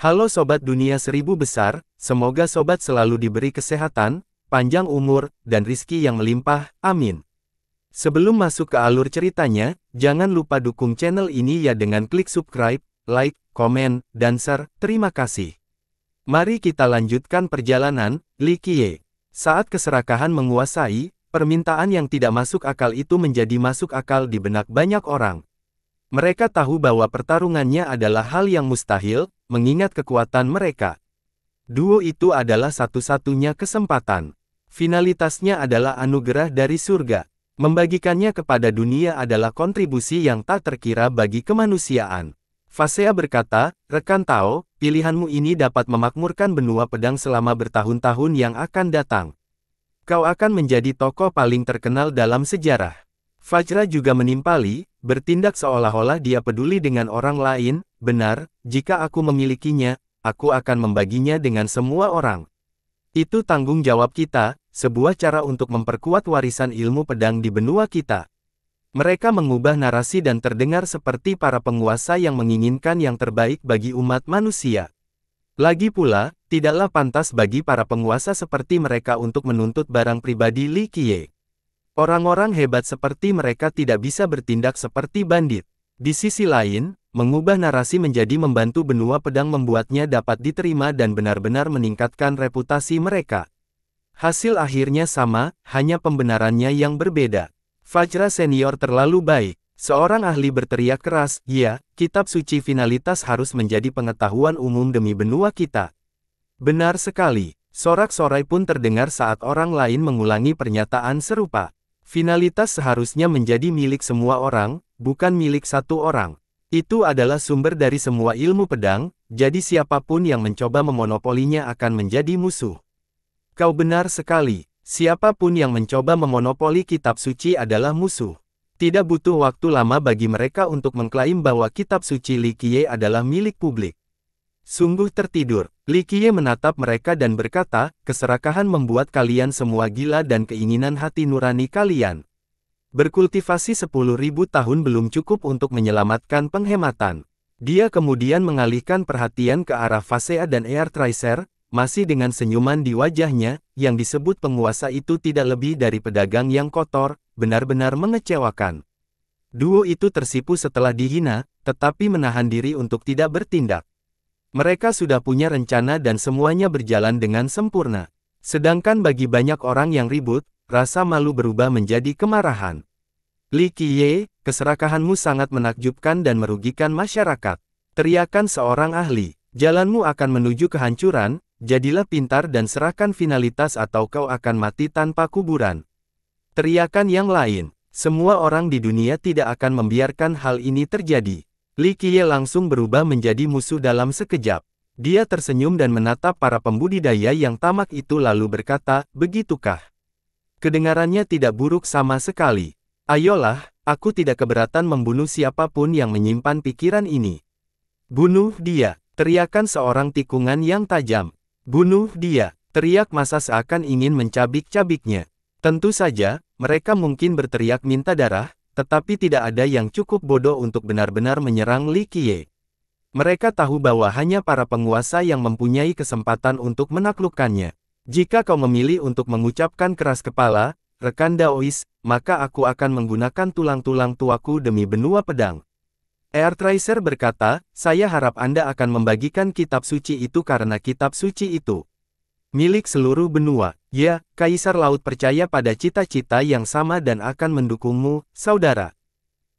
Halo Sobat Dunia Seribu Besar, semoga Sobat selalu diberi kesehatan, panjang umur, dan rizki yang melimpah, amin. Sebelum masuk ke alur ceritanya, jangan lupa dukung channel ini ya dengan klik subscribe, like, komen, dan share, terima kasih. Mari kita lanjutkan perjalanan, Li. Saat keserakahan menguasai, permintaan yang tidak masuk akal itu menjadi masuk akal di benak banyak orang. Mereka tahu bahwa pertarungannya adalah hal yang mustahil, mengingat kekuatan mereka. Duo itu adalah satu-satunya kesempatan. Finalitasnya adalah anugerah dari surga. Membagikannya kepada dunia adalah kontribusi yang tak terkira bagi kemanusiaan. Fasea berkata, rekan Tao, pilihanmu ini dapat memakmurkan benua pedang selama bertahun-tahun yang akan datang. Kau akan menjadi tokoh paling terkenal dalam sejarah. Fajra juga menimpali, bertindak seolah-olah dia peduli dengan orang lain, benar, jika aku memilikinya, aku akan membaginya dengan semua orang. Itu tanggung jawab kita, sebuah cara untuk memperkuat warisan ilmu pedang di benua kita. Mereka mengubah narasi dan terdengar seperti para penguasa yang menginginkan yang terbaik bagi umat manusia. Lagi pula, tidaklah pantas bagi para penguasa seperti mereka untuk menuntut barang pribadi Li Qiye. Orang-orang hebat seperti mereka tidak bisa bertindak seperti bandit. Di sisi lain, Mengubah narasi menjadi membantu benua pedang membuatnya dapat diterima dan benar-benar meningkatkan reputasi mereka. Hasil akhirnya sama, hanya pembenarannya yang berbeda. Fajra senior terlalu baik. Seorang ahli berteriak keras, ya, kitab suci finalitas harus menjadi pengetahuan umum demi benua kita. Benar sekali, sorak-sorai pun terdengar saat orang lain mengulangi pernyataan serupa. Finalitas seharusnya menjadi milik semua orang, bukan milik satu orang. Itu adalah sumber dari semua ilmu pedang, jadi siapa pun yang mencoba memonopolinya akan menjadi musuh. Kau benar sekali, siapa pun yang mencoba memonopoli kitab suci adalah musuh. Tidak butuh waktu lama bagi mereka untuk mengklaim bahwa kitab suci Li Qiye adalah milik publik. Sungguh tertidur, Li Qiye menatap mereka dan berkata, keserakahan membuat kalian semua gila dan keinginan hati nurani kalian. Berkultivasi 10.000 tahun belum cukup untuk menyelamatkan penghematan. Dia kemudian mengalihkan perhatian ke arah Fasea dan Air Tracer, masih dengan senyuman di wajahnya, yang disebut penguasa itu tidak lebih dari pedagang yang kotor, benar-benar mengecewakan. Duo itu tersipu setelah dihina, tetapi menahan diri untuk tidak bertindak. Mereka sudah punya rencana dan semuanya berjalan dengan sempurna. Sedangkan bagi banyak orang yang ribut, rasa malu berubah menjadi kemarahan. Li Qiye, keserakahanmu sangat menakjubkan dan merugikan masyarakat. Teriakan seorang ahli, jalanmu akan menuju kehancuran, jadilah pintar dan serahkan finalitas atau kau akan mati tanpa kuburan. Teriakan yang lain, semua orang di dunia tidak akan membiarkan hal ini terjadi. Li Qiye langsung berubah menjadi musuh dalam sekejap. Dia tersenyum dan menatap para pembudidaya yang tamak itu lalu berkata, begitukah? Kedengarannya tidak buruk sama sekali. Ayolah, aku tidak keberatan membunuh siapa pun yang menyimpan pikiran ini. Bunuh dia, teriakan seorang tikungan yang tajam. Bunuh dia, teriak masa seakan ingin mencabik-cabiknya. Tentu saja, mereka mungkin berteriak minta darah, tetapi tidak ada yang cukup bodoh untuk benar-benar menyerang Li Qiye. Mereka tahu bahwa hanya para penguasa yang mempunyai kesempatan untuk menaklukkannya. Jika kau memilih untuk mengucapkan keras kepala, rekan Daois, maka aku akan menggunakan tulang-tulang tuaku demi benua pedang. Air Tracer berkata, saya harap Anda akan membagikan kitab suci itu karena kitab suci itu milik seluruh benua. Ya, Kaisar Laut percaya pada cita-cita yang sama dan akan mendukungmu, saudara.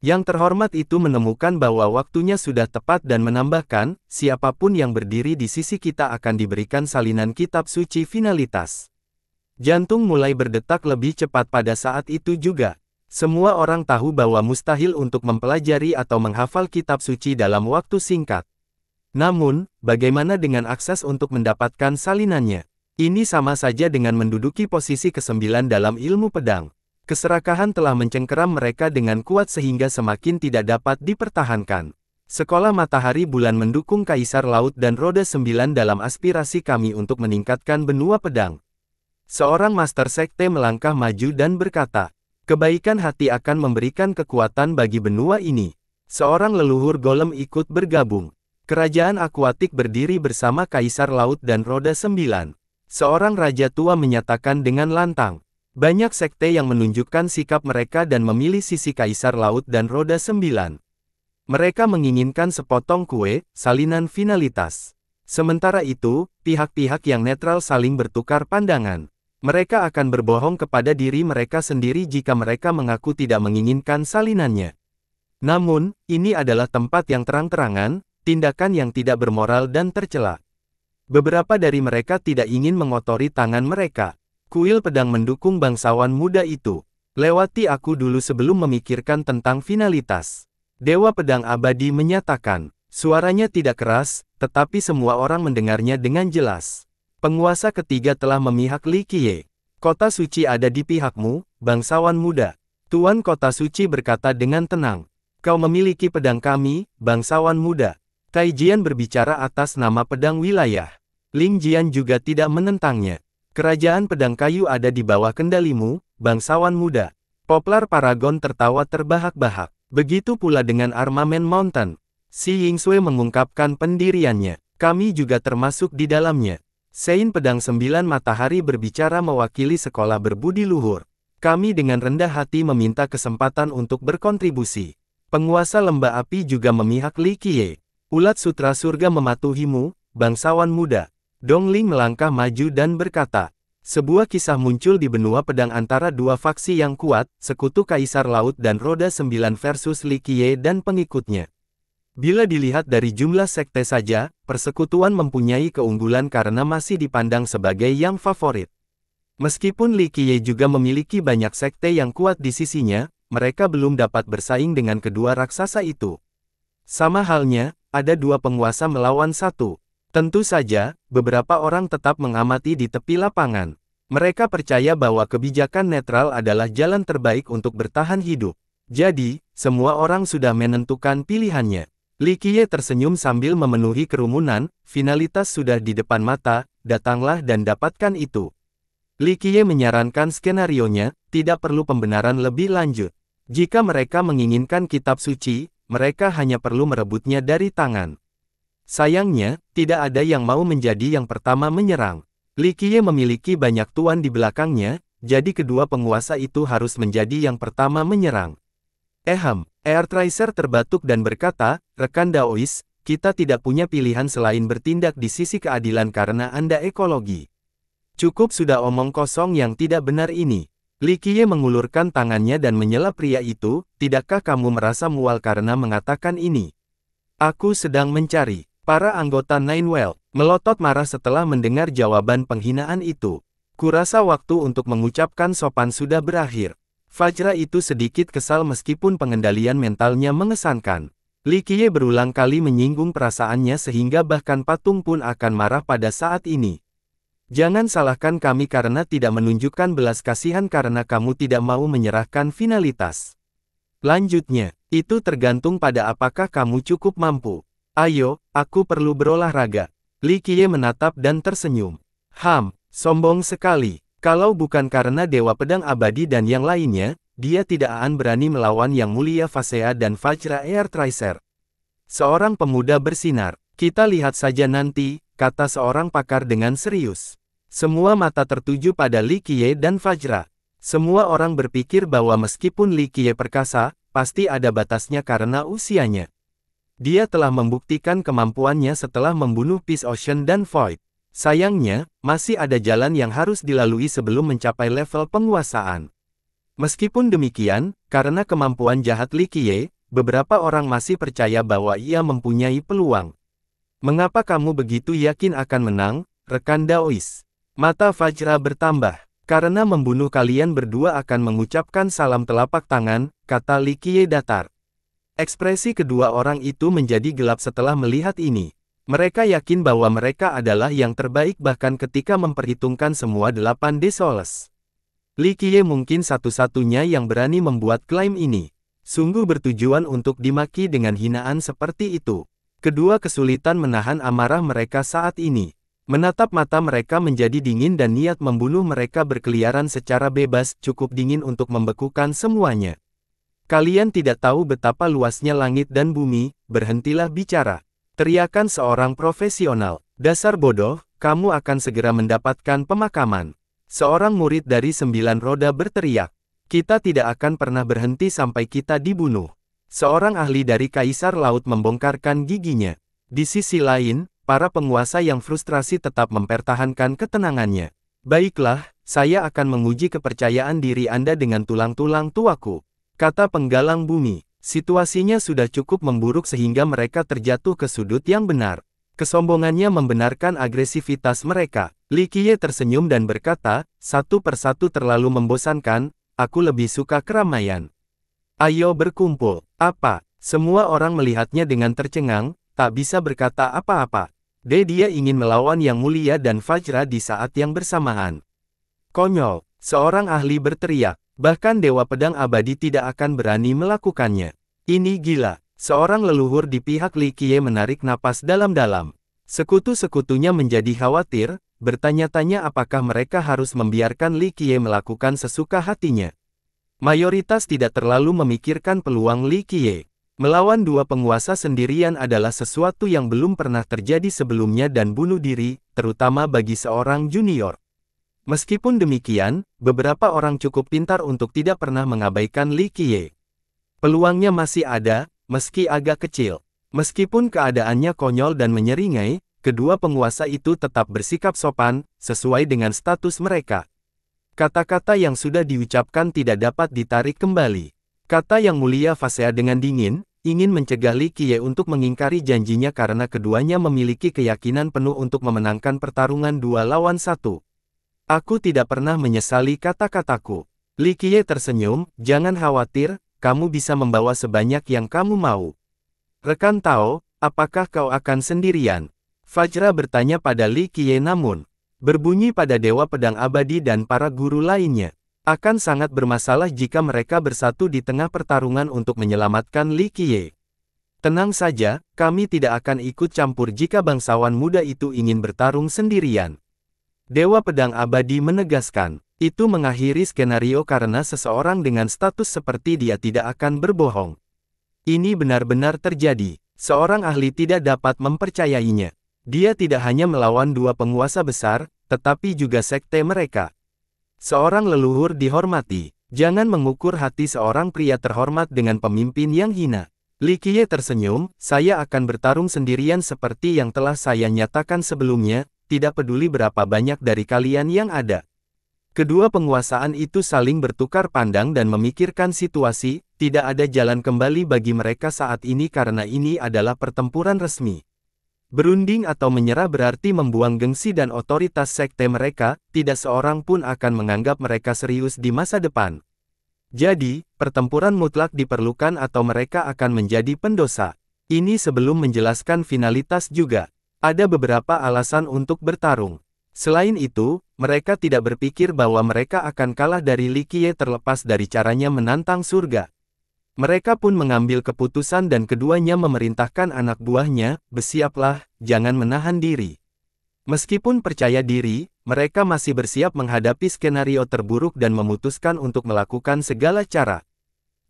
Yang terhormat itu menemukan bahwa waktunya sudah tepat dan menambahkan, siapa pun yang berdiri di sisi kita akan diberikan salinan kitab suci finalitas. Jantung mulai berdetak lebih cepat pada saat itu juga. Semua orang tahu bahwa mustahil untuk mempelajari atau menghafal kitab suci dalam waktu singkat. Namun, bagaimana dengan akses untuk mendapatkan salinannya? Ini sama saja dengan menduduki posisi kesembilan dalam ilmu pedang. Keserakahan telah mencengkeram mereka dengan kuat sehingga semakin tidak dapat dipertahankan. Sekolah Matahari Bulan mendukung Kaisar Laut dan Roda Sembilan dalam aspirasi kami untuk meningkatkan benua pedang. Seorang Master Sekte melangkah maju dan berkata, kebaikan hati akan memberikan kekuatan bagi benua ini. Seorang leluhur golem ikut bergabung. Kerajaan akuatik berdiri bersama Kaisar Laut dan Roda Sembilan. Seorang raja tua menyatakan dengan lantang. Banyak sekte yang menunjukkan sikap mereka dan memilih sisi Kaisar Laut dan Roda Sembilan. Mereka menginginkan sepotong kue, salinan finalitas. Sementara itu, pihak-pihak yang netral saling bertukar pandangan. Mereka akan berbohong kepada diri mereka sendiri jika mereka mengaku tidak menginginkan salinannya. Namun, ini adalah tempat yang terang-terangan, tindakan yang tidak bermoral dan tercela. Beberapa dari mereka tidak ingin mengotori tangan mereka. Kuil pedang mendukung bangsawan muda itu. Lewati aku dulu sebelum memikirkan tentang finalitas. Dewa Pedang Abadi menyatakan, suaranya tidak keras, tetapi semua orang mendengarnya dengan jelas. Penguasa ketiga telah memihak Li Qiye. Kota suci ada di pihakmu, bangsawan muda. Tuan kota suci berkata dengan tenang. Kau memiliki pedang kami, bangsawan muda. Tai Jian berbicara atas nama pedang wilayah. Ling Jian juga tidak menentangnya. Kerajaan pedang kayu ada di bawah kendalimu, bangsawan muda. Poplar Paragon tertawa terbahak-bahak. Begitu pula dengan armamen Mountain. Si Yingsui mengungkapkan pendiriannya. Kami juga termasuk di dalamnya. Sein Pedang Sembilan Matahari berbicara mewakili sekolah berbudi luhur. Kami dengan rendah hati meminta kesempatan untuk berkontribusi. Penguasa lembah api juga memihak Li Qiye. Ulat sutra surga mematuhimu, bangsawan muda. Dongling melangkah maju dan berkata, sebuah kisah muncul di benua pedang antara dua faksi yang kuat, sekutu Kaisar Laut dan Roda Sembilan versus Li Qiye dan pengikutnya. Bila dilihat dari jumlah sekte saja, persekutuan mempunyai keunggulan karena masih dipandang sebagai yang favorit. Meskipun Li Qiye juga memiliki banyak sekte yang kuat di sisinya, mereka belum dapat bersaing dengan kedua raksasa itu. Sama halnya, ada dua penguasa melawan satu. Tentu saja, beberapa orang tetap mengamati di tepi lapangan. Mereka percaya bahwa kebijakan netral adalah jalan terbaik untuk bertahan hidup. Jadi, semua orang sudah menentukan pilihannya. Li Qiye tersenyum sambil memenuhi kerumunan, finalitas sudah di depan mata, datanglah dan dapatkan itu. Li Qiye menyarankan skenario-nya, tidak perlu pembenaran lebih lanjut. Jika mereka menginginkan kitab suci, mereka hanya perlu merebutnya dari tangan. Sayangnya, tidak ada yang mau menjadi yang pertama menyerang. Li Qiye memiliki banyak tuan di belakangnya, jadi kedua penguasa itu harus menjadi yang pertama menyerang. Ehem, Air Tracer terbatuk dan berkata, rekan Daois, kita tidak punya pilihan selain bertindak di sisi keadilan karena Anda ekologi. Cukup sudah omong kosong yang tidak benar ini. Li Qiye mengulurkan tangannya dan menyela pria itu, tidakkah kamu merasa mual karena mengatakan ini? Aku sedang mencari. Para anggota Nine Well, melotot marah setelah mendengar jawaban penghinaan itu. Kurasa waktu untuk mengucapkan sopan sudah berakhir. Fajra itu sedikit kesal meskipun pengendalian mentalnya mengesankan. Li Qiye berulang kali menyinggung perasaannya sehingga bahkan patung pun akan marah pada saat ini. Jangan salahkan kami karena tidak menunjukkan belas kasihan karena kamu tidak mau menyerahkan finalitas. Lanjutnya, itu tergantung pada apakah kamu cukup mampu. Ayo, aku perlu berolahraga. Li Qiye menatap dan tersenyum. Ham, sombong sekali. Kalau bukan karena Dewa Pedang Abadi dan yang lainnya, dia tidak akan berani melawan Yang Mulia Fasea dan Vajra Air Tracer. Seorang pemuda bersinar. Kita lihat saja nanti, kata seorang pakar dengan serius. Semua mata tertuju pada Li Qiye dan Fajra. Semua orang berpikir bahwa meskipun Li Qiye perkasa, pasti ada batasnya karena usianya. Dia telah membuktikan kemampuannya setelah membunuh Peace Ocean dan Void. Sayangnya, masih ada jalan yang harus dilalui sebelum mencapai level penguasaan. Meskipun demikian, karena kemampuan jahat Li Qiye, beberapa orang masih percaya bahwa ia mempunyai peluang. Mengapa kamu begitu yakin akan menang, rekan Daois? Mata Fajra bertambah. Karena membunuh kalian berdua akan mengucapkan salam telapak tangan, kata Likie datar. Ekspresi kedua orang itu menjadi gelap setelah melihat ini. Mereka yakin bahwa mereka adalah yang terbaik bahkan ketika memperhitungkan semua delapan desoles. Likie mungkin satu-satunya yang berani membuat klaim ini. Sungguh bertujuan untuk dimaki dengan hinaan seperti itu. Kedua kesulitan menahan amarah mereka saat ini. Menatap mata mereka menjadi dingin dan niat membunuh mereka berkeliaran secara bebas cukup dingin untuk membekukan semuanya. Kalian tidak tahu betapa luasnya langit dan bumi, berhentilah bicara. Teriakan seorang profesional. Dasar bodoh, kamu akan segera mendapatkan pemakaman. Seorang murid dari sembilan roda berteriak. Kita tidak akan pernah berhenti sampai kita dibunuh. Seorang ahli dari Kaisar Laut membongkarkan giginya. Di sisi lain, para penguasa yang frustrasi tetap mempertahankan ketenangannya. Baiklah, saya akan menguji kepercayaan diri Anda dengan tulang-tulang tuaku. Kata penggalang bumi. Situasinya sudah cukup memburuk sehingga mereka terjatuh ke sudut yang benar. Kesombongannya membenarkan agresivitas mereka. Li Qiye tersenyum dan berkata, satu persatu terlalu membosankan, aku lebih suka keramaian. Ayo berkumpul. Apa? Semua orang melihatnya dengan tercengang, tak bisa berkata apa-apa. De dia ingin melawan Yang Mulia dan Fajra di saat yang bersamaan. Konyol, seorang ahli berteriak. Bahkan Dewa Pedang Abadi tidak akan berani melakukannya. Ini gila. Seorang leluhur di pihak Li Qiye menarik napas dalam-dalam. Sekutu-sekutunya menjadi khawatir, bertanya-tanya apakah mereka harus membiarkan Li Qiye melakukan sesuka hatinya. Mayoritas tidak terlalu memikirkan peluang Li Qiye. Melawan dua penguasa sendirian adalah sesuatu yang belum pernah terjadi sebelumnya dan bunuh diri, terutama bagi seorang junior. Meskipun demikian, beberapa orang cukup pintar untuk tidak pernah mengabaikan Li Qiye. Peluangnya masih ada, meski agak kecil. Meskipun keadaannya konyol dan menyeringai, kedua penguasa itu tetap bersikap sopan, sesuai dengan status mereka. Kata-kata yang sudah diucapkan tidak dapat ditarik kembali. Kata yang mulia Fasea dengan dingin, ingin mencegah Li Qiye untuk mengingkari janjinya karena keduanya memiliki keyakinan penuh untuk memenangkan pertarungan dua lawan satu. Aku tidak pernah menyesali kata-kataku. Li Qiye tersenyum, jangan khawatir, kamu bisa membawa sebanyak yang kamu mau. Rekan Tao, apakah kau akan sendirian? Fajra bertanya pada Li Qiye namun, berbunyi pada Dewa Pedang Abadi dan para guru lainnya. Akan sangat bermasalah jika mereka bersatu di tengah pertarungan untuk menyelamatkan Li Qiye. Tenang saja, kami tidak akan ikut campur jika bangsawan muda itu ingin bertarung sendirian. Dewa Pedang Abadi menegaskan, itu mengakhiri skenario karena seseorang dengan status seperti dia tidak akan berbohong. Ini benar-benar terjadi. Seorang ahli tidak dapat mempercayainya. Dia tidak hanya melawan dua penguasa besar, tetapi juga sekte mereka. Seorang leluhur dihormati. Jangan mengukur hati seorang pria terhormat dengan pemimpin yang hina. Li Qiye tersenyum, saya akan bertarung sendirian seperti yang telah saya nyatakan sebelumnya, tidak peduli berapa banyak dari kalian yang ada. Kedua penguasaan itu saling bertukar pandang dan memikirkan situasi, tidak ada jalan kembali bagi mereka saat ini karena ini adalah pertempuran resmi. Berunding atau menyerah berarti membuang gengsi dan otoritas sekte mereka, tidak seorang pun akan menganggap mereka serius di masa depan. Jadi, pertempuran mutlak diperlukan atau mereka akan menjadi pendosa. Ini sebelum menjelaskan finalitas juga. Ada beberapa alasan untuk bertarung. Selain itu, mereka tidak berpikir bahwa mereka akan kalah dari Li Qiye terlepas dari caranya menantang surga. Mereka pun mengambil keputusan dan keduanya memerintahkan anak buahnya, bersiaplah, jangan menahan diri. Meskipun percaya diri, mereka masih bersiap menghadapi skenario terburuk dan memutuskan untuk melakukan segala cara.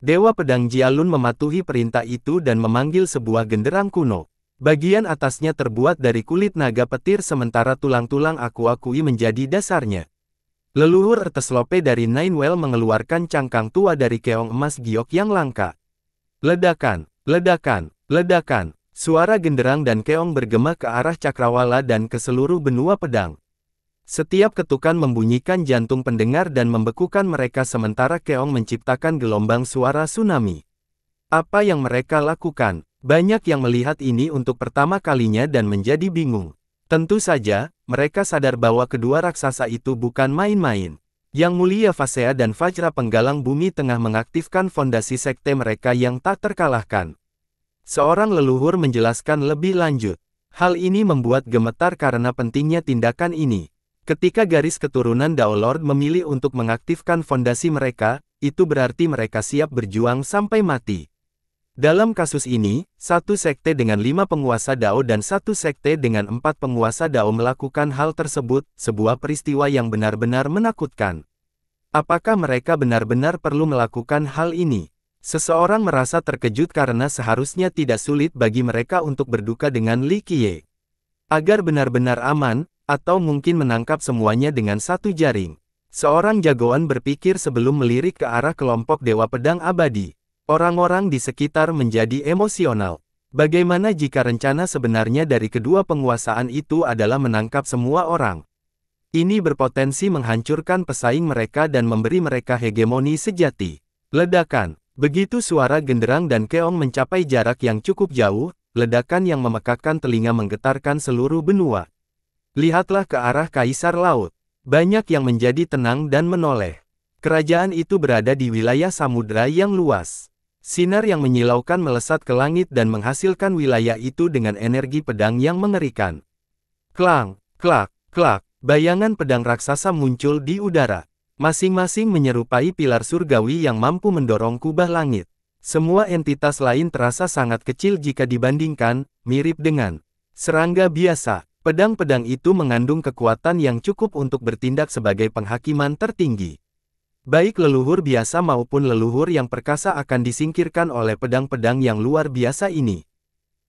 Dewa Pedang Jialun mematuhi perintah itu dan memanggil sebuah genderang kuno. Bagian atasnya terbuat dari kulit naga petir sementara tulang-tulang aku akui menjadi dasarnya. Leluhur Erteslope dari Ninewell mengeluarkan cangkang tua dari keong emas giok yang langka. Ledakan, ledakan, ledakan. Suara genderang dan keong bergema ke arah cakrawala dan ke seluruh benua pedang. Setiap ketukan membunyikan jantung pendengar dan membekukan mereka sementara keong menciptakan gelombang suara tsunami. Apa yang mereka lakukan? Banyak yang melihat ini untuk pertama kalinya dan menjadi bingung. Tentu saja, mereka sadar bahwa kedua raksasa itu bukan main-main. Yang mulia Fasea dan Fajra penggalang bumi tengah mengaktifkan fondasi sekte mereka yang tak terkalahkan. Seorang leluhur menjelaskan lebih lanjut. Hal ini membuat gemetar karena pentingnya tindakan ini. Ketika garis keturunan Dao Lord memilih untuk mengaktifkan fondasi mereka, itu berarti mereka siap berjuang sampai mati. Dalam kasus ini, satu sekte dengan lima penguasa Dao dan satu sekte dengan empat penguasa Dao melakukan hal tersebut, sebuah peristiwa yang benar-benar menakutkan. Apakah mereka benar-benar perlu melakukan hal ini? Seseorang merasa terkejut karena seharusnya tidak sulit bagi mereka untuk berduka dengan Li Qiye. Agar benar-benar aman, atau mungkin menangkap semuanya dengan satu jaring. Seorang jagoan berpikir sebelum melirik ke arah kelompok Dewa Pedang Abadi. Orang-orang di sekitar menjadi emosional. Bagaimana jika rencana sebenarnya dari kedua penguasaan itu adalah menangkap semua orang? Ini berpotensi menghancurkan pesaing mereka dan memberi mereka hegemoni sejati. Ledakan Begitu suara genderang dan keong mencapai jarak yang cukup jauh, ledakan yang memekakkan telinga menggetarkan seluruh benua. Lihatlah ke arah Kaisar Laut. Banyak yang menjadi tenang dan menoleh. Kerajaan itu berada di wilayah samudera yang luas. Sinar yang menyilaukan melesat ke langit dan menghasilkan wilayah itu dengan energi pedang yang mengerikan. Klang, klak, klak, bayangan pedang raksasa muncul di udara. Masing-masing menyerupai pilar surgawi yang mampu mendorong kubah langit. Semua entitas lain terasa sangat kecil jika dibandingkan, mirip dengan serangga biasa. Pedang-pedang itu mengandung kekuatan yang cukup untuk bertindak sebagai penghakiman tertinggi. Baik leluhur biasa maupun leluhur yang perkasa akan disingkirkan oleh pedang-pedang yang luar biasa ini.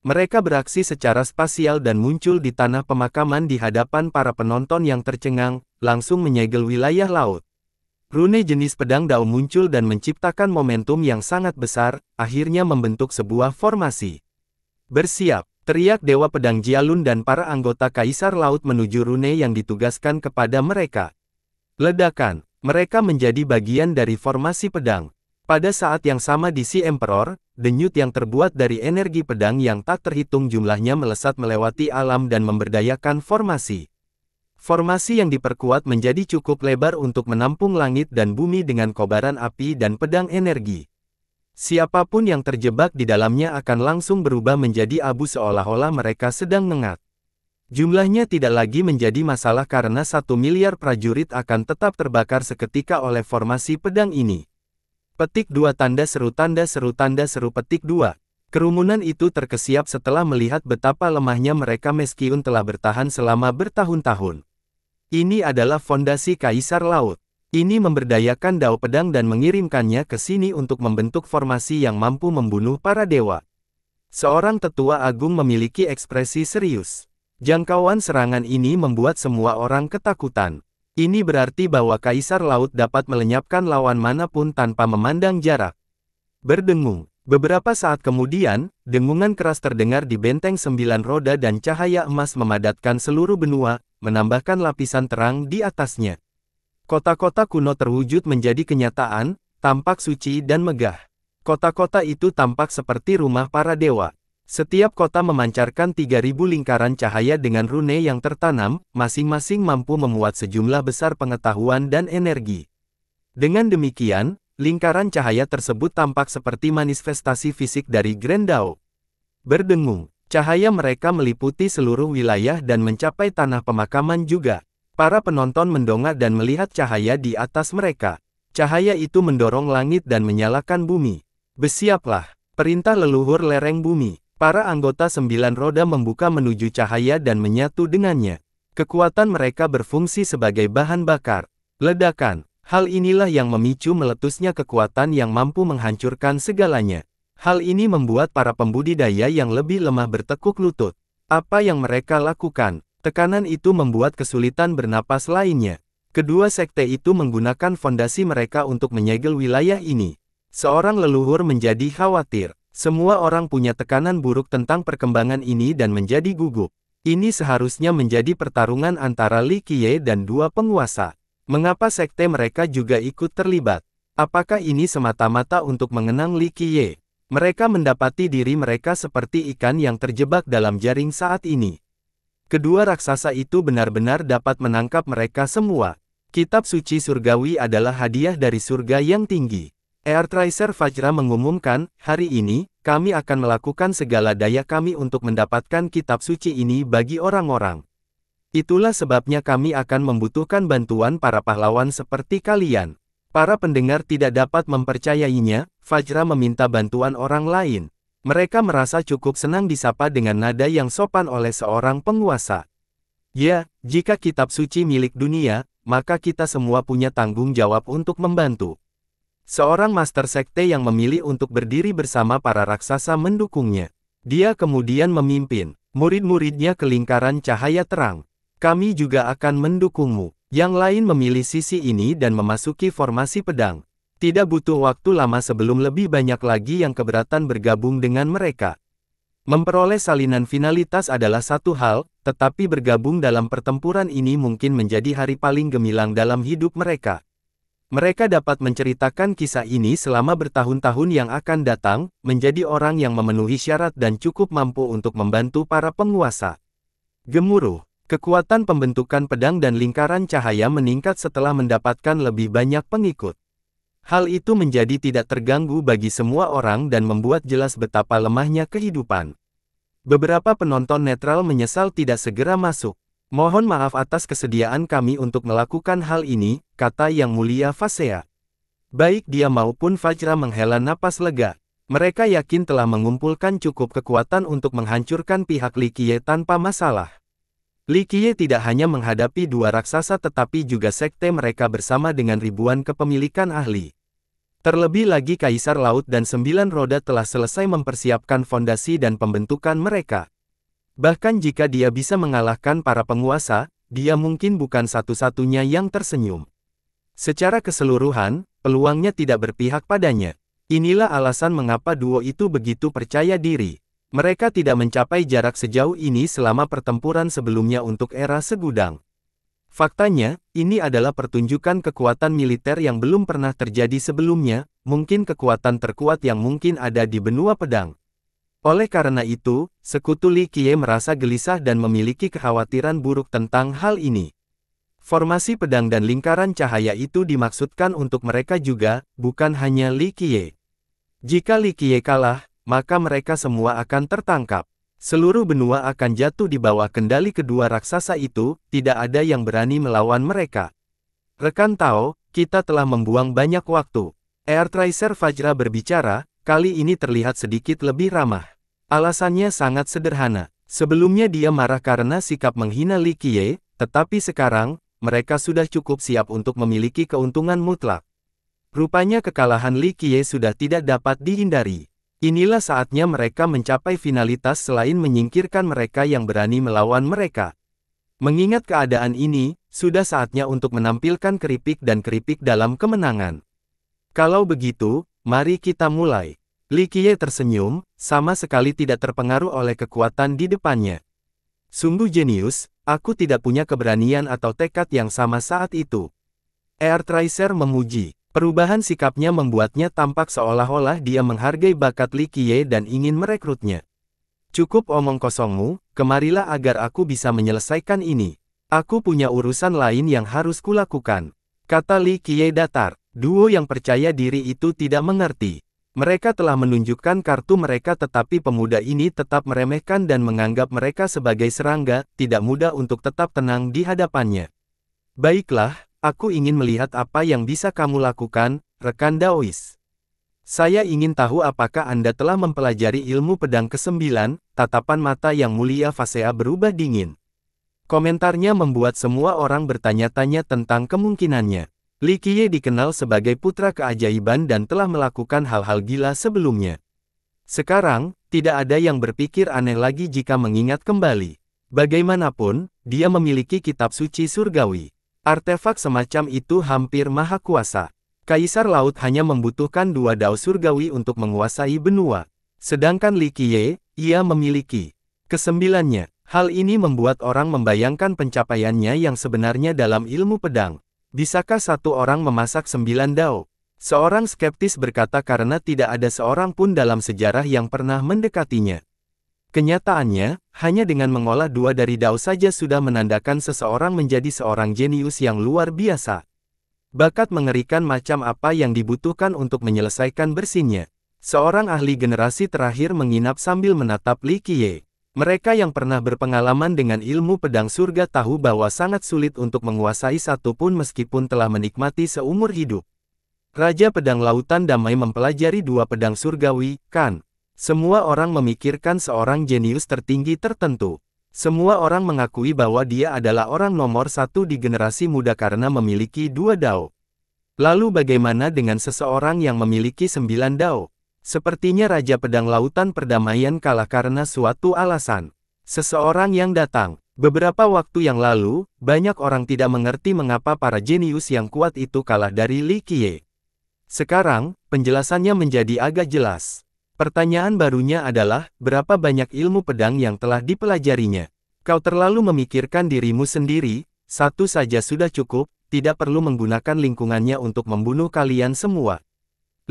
Mereka beraksi secara spasial dan muncul di tanah pemakaman di hadapan para penonton yang tercengang, langsung menyegel wilayah laut. Rune jenis pedang dao muncul dan menciptakan momentum yang sangat besar, akhirnya membentuk sebuah formasi. Bersiap, teriak Dewa Pedang Jialun dan para anggota Kaisar Laut menuju rune yang ditugaskan kepada mereka. Ledakan, mereka menjadi bagian dari formasi pedang. Pada saat yang sama di Si Emperor, denyut yang terbuat dari energi pedang yang tak terhitung jumlahnya melesat melewati alam dan memberdayakan formasi. Formasi yang diperkuat menjadi cukup lebar untuk menampung langit dan bumi dengan kobaran api dan pedang energi. Siapa pun yang terjebak di dalamnya akan langsung berubah menjadi abu seolah-olah mereka sedang mengat. Jumlahnya tidak lagi menjadi masalah karena satu miliar prajurit akan tetap terbakar seketika oleh formasi pedang ini. Petik dua tanda seru tanda seru tanda seru petik dua. Kerumunan itu terkesiap setelah melihat betapa lemahnya mereka meskipun telah bertahan selama bertahun-tahun. Ini adalah fondasi Kaisar Laut. Ini memberdayakan Dao Pedang dan mengirimkannya ke sini untuk membentuk formasi yang mampu membunuh para dewa. Seorang tetua agung memiliki ekspresi serius. Jangkauan serangan ini membuat semua orang ketakutan. Ini berarti bahwa Kaisar Laut dapat melenyapkan lawan mana pun tanpa memandang jarak. Berdengung. Beberapa saat kemudian, dengungan keras terdengar di benteng sembilan roda dan cahaya emas memadatkan seluruh benua, menambahkan lapisan terang di atasnya. Kota-kota kuno terwujud menjadi kenyataan, tampak suci dan megah. Kota-kota itu tampak seperti rumah para dewa. Setiap kota memancarkan 3000 lingkaran cahaya dengan rune yang tertanam, masing-masing mampu memuat sejumlah besar pengetahuan dan energi. Dengan demikian, lingkaran cahaya tersebut tampak seperti manifestasi fisik dari Grand Dao. Berdengung, Cahaya mereka meliputi seluruh wilayah dan mencapai tanah pemakaman juga. Para penonton mendongak dan melihat cahaya di atas mereka. Cahaya itu mendorong langit dan menyalakan bumi. Bersiaplah, perintah leluhur lereng bumi. Para anggota sembilan roda membuka menuju cahaya dan menyatu dengannya. Kekuatan mereka berfungsi sebagai bahan bakar. Ledakan, hal inilah yang memicu meletusnya kekuatan yang mampu menghancurkan segalanya. Hal ini membuat para pembudidaya yang lebih lemah bertekuk lutut. Apa yang mereka lakukan? Tekanan itu membuat kesulitan bernapas lainnya. Kedua sekte itu menggunakan fondasi mereka untuk menyegel wilayah ini. Seorang leluhur menjadi khawatir. Semua orang punya tekanan buruk tentang perkembangan ini dan menjadi gugup. Ini seharusnya menjadi pertarungan antara Li Qiye dan dua penguasa. Mengapa sekte mereka juga ikut terlibat? Apakah ini semata-mata untuk mengenang Li Qiye? Mereka mendapati diri mereka seperti ikan yang terjebak dalam jaring saat ini. Kedua raksasa itu benar-benar dapat menangkap mereka semua. Kitab suci surgawi adalah hadiah dari surga yang tinggi. Air Tracer Fajra mengumumkan, hari ini, kami akan melakukan segala daya kami untuk mendapatkan kitab suci ini bagi orang-orang. Itulah sebabnya kami akan membutuhkan bantuan para pahlawan seperti kalian. Para pendengar tidak dapat mempercayainya, Fajra meminta bantuan orang lain. Mereka merasa cukup senang disapa dengan nada yang sopan oleh seorang penguasa. Ya, jika kitab suci milik dunia, maka kita semua punya tanggung jawab untuk membantu. Seorang master sekte yang memilih untuk berdiri bersama para raksasa mendukungnya. Dia kemudian memimpin murid-muridnya ke lingkaran cahaya terang. Kami juga akan mendukungmu. Yang lain memilih sisi ini dan memasuki formasi pedang. Tidak butuh waktu lama sebelum lebih banyak lagi yang keberatan bergabung dengan mereka. Memperoleh salinan finalitas adalah satu hal, tetapi bergabung dalam pertempuran ini mungkin menjadi hari paling gemilang dalam hidup mereka. Mereka dapat menceritakan kisah ini selama bertahun-tahun yang akan datang, menjadi orang yang memenuhi syarat dan cukup mampu untuk membantu para penguasa. Gemuruh, kekuatan pembentukan pedang dan lingkaran cahaya meningkat setelah mendapatkan lebih banyak pengikut. Hal itu menjadi tidak terganggu bagi semua orang dan membuat jelas betapa lemahnya kehidupan. Beberapa penonton netral menyesal tidak segera masuk. Mohon maaf atas kesediaan kami untuk melakukan hal ini, kata Yang Mulia Fasea. Baik dia maupun Fajra menghela napas lega. Mereka yakin telah mengumpulkan cukup kekuatan untuk menghancurkan pihak Likie tanpa masalah. Likie tidak hanya menghadapi dua raksasa tetapi juga sekte mereka bersama dengan ribuan kepemilikan ahli. Terlebih lagi Kaisar Laut dan Sembilan Roda telah selesai mempersiapkan fondasi dan pembentukan mereka. Bahkan jika dia bisa mengalahkan para penguasa, dia mungkin bukan satu-satunya yang tersenyum. Secara keseluruhan, peluangnya tidak berpihak padanya. Inilah alasan mengapa duo itu begitu percaya diri. Mereka tidak mencapai jarak sejauh ini selama pertempuran sebelumnya untuk era segudang. Faktanya, ini adalah pertunjukan kekuatan militer yang belum pernah terjadi sebelumnya, mungkin kekuatan terkuat yang mungkin ada di benua pedang. Oleh karena itu, sekutu Li Qiye merasa gelisah dan memiliki kekhawatiran buruk tentang hal ini. Formasi pedang dan lingkaran cahaya itu dimaksudkan untuk mereka juga, bukan hanya Li Qiye. Jika Li Qiye kalah, maka mereka semua akan tertangkap. Seluruh benua akan jatuh di bawah kendali kedua raksasa itu, tidak ada yang berani melawan mereka. Rekan Tao, kita telah membuang banyak waktu. Air Tracer Fajra berbicara, kali ini terlihat sedikit lebih ramah. Alasannya sangat sederhana. Sebelumnya dia marah karena sikap menghina Li Qiye, tetapi sekarang, mereka sudah cukup siap untuk memiliki keuntungan mutlak. Rupanya kekalahan Li Qiye sudah tidak dapat dihindari. Inilah saatnya mereka mencapai finalitas selain menyingkirkan mereka yang berani melawan mereka. Mengingat keadaan ini, sudah saatnya untuk menampilkan keripik dan keripik dalam kemenangan. Kalau begitu, mari kita mulai. Li Qiye tersenyum, sama sekali tidak terpengaruh oleh kekuatan di depannya. Sungguh jenius, aku tidak punya keberanian atau tekad yang sama saat itu. Air Tracer memuji. Perubahan sikapnya membuatnya tampak seolah-olah dia menghargai bakat Li Qiye dan ingin merekrutnya. Cukup omong kosongmu, kemarilah agar aku bisa menyelesaikan ini. Aku punya urusan lain yang harus kulakukan. Kata Li Qiye datar. Duo yang percaya diri itu tidak mengerti. Mereka telah menunjukkan kartu mereka tetapi pemuda ini tetap meremehkan dan menganggap mereka sebagai serangga, tidak mudah untuk tetap tenang di hadapannya. Baiklah, aku ingin melihat apa yang bisa kamu lakukan, rekan Daois. Saya ingin tahu apakah Anda telah mempelajari ilmu pedang ke-9, tatapan mata yang mulia Fasea berubah dingin. Komentarnya membuat semua orang bertanya-tanya tentang kemungkinannya. Li Qiye dikenal sebagai putra keajaiban dan telah melakukan hal-hal gila sebelumnya. Sekarang, tidak ada yang berpikir aneh lagi jika mengingat kembali. Bagaimanapun, dia memiliki kitab suci surgawi. Artefak semacam itu hampir maha kuasa. Kaisar Laut hanya membutuhkan dua dao surgawi untuk menguasai benua. Sedangkan Li Qiye, ia memiliki kesembilannya. Hal ini membuat orang membayangkan pencapaiannya yang sebenarnya dalam ilmu pedang. Bisakah satu orang memasak sembilan dao? Seorang skeptis berkata karena tidak ada seorang pun dalam sejarah yang pernah mendekatinya. Kenyataannya, hanya dengan mengolah dua dari dao saja sudah menandakan seseorang menjadi seorang jenius yang luar biasa. Bakat mengerikan macam apa yang dibutuhkan untuk menyelesaikan bersinnya. Seorang ahli generasi terakhir menginap sambil menatap Li Qiye. Mereka yang pernah berpengalaman dengan ilmu pedang surga tahu bahwa sangat sulit untuk menguasai satu pun meskipun telah menikmati seumur hidup. Raja Pedang Lautan Damai mempelajari dua pedang surgawi, kan? Semua orang memikirkan seorang jenius tertinggi tertentu. Semua orang mengakui bahwa dia adalah orang nomor satu di generasi muda karena memiliki dua dao. Lalu bagaimana dengan seseorang yang memiliki sembilan dao? Sepertinya Raja Pedang Lautan Perdamaian kalah karena suatu alasan. Seseorang yang datang. Beberapa waktu yang lalu, banyak orang tidak mengerti mengapa para jenius yang kuat itu kalah dari Li Qiye. Sekarang, penjelasannya menjadi agak jelas. Pertanyaan barunya adalah, berapa banyak ilmu pedang yang telah dipelajarinya? Kau terlalu memikirkan dirimu sendiri, satu saja sudah cukup, tidak perlu menggunakan lingkungannya untuk membunuh kalian semua.